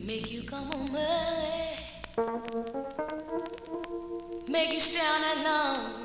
Make you come home early. Make you stay all night long.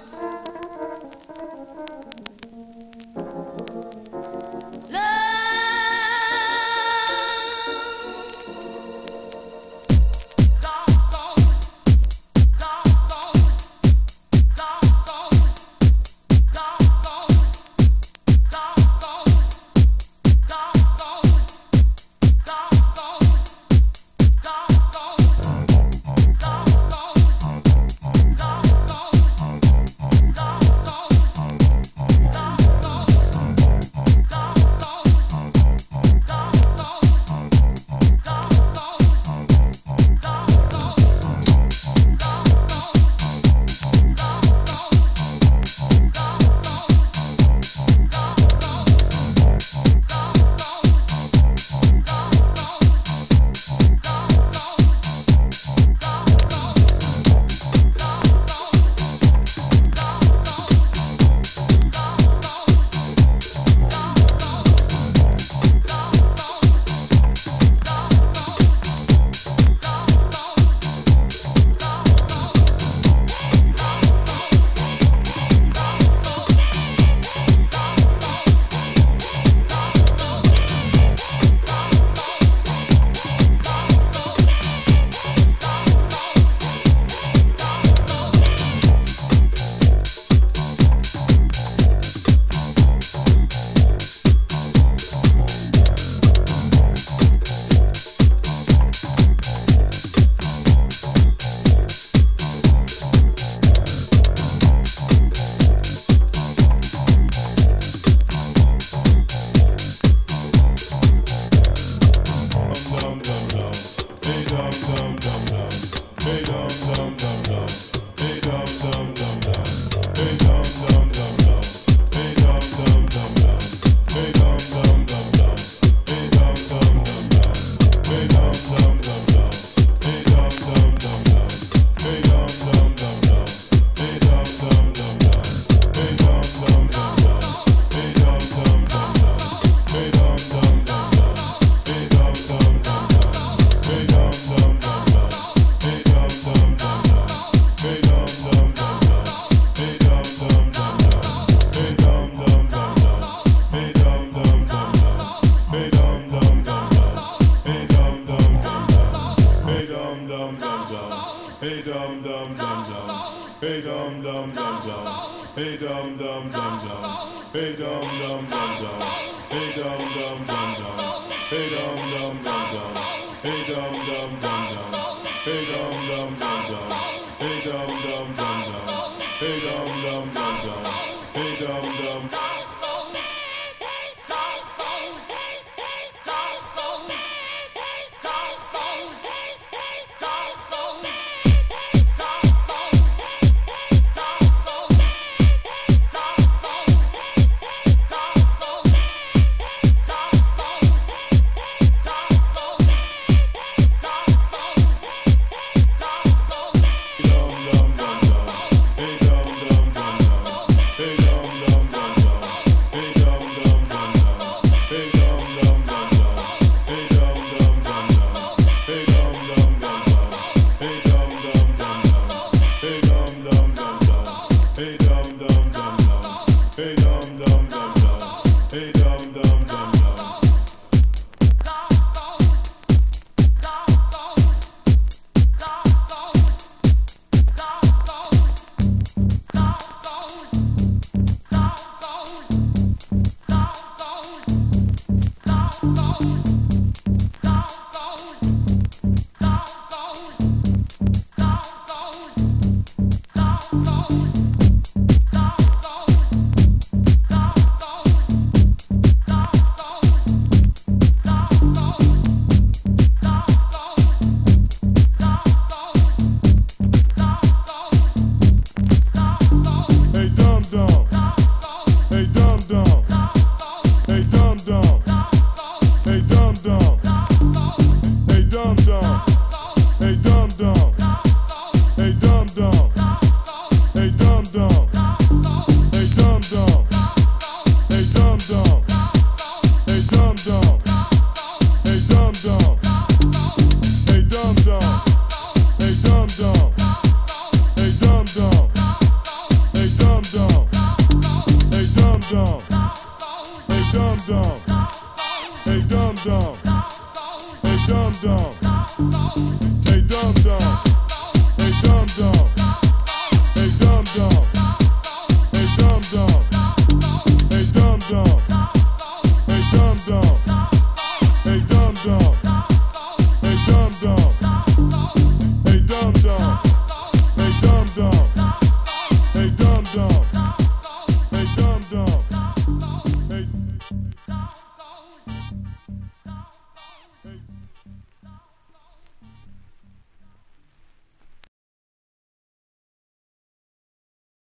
come, come. dum dum. Hey dum dum dum dum. Hey dum dum dum dum. Hey dum dum dum dum. Hey dum dum dum dum. Hey dum dum dum dum. Hey dum dum dum dum. Hey dum dum dum dum. Hey dum dum dum dum. Hey dum dum dum. Dum.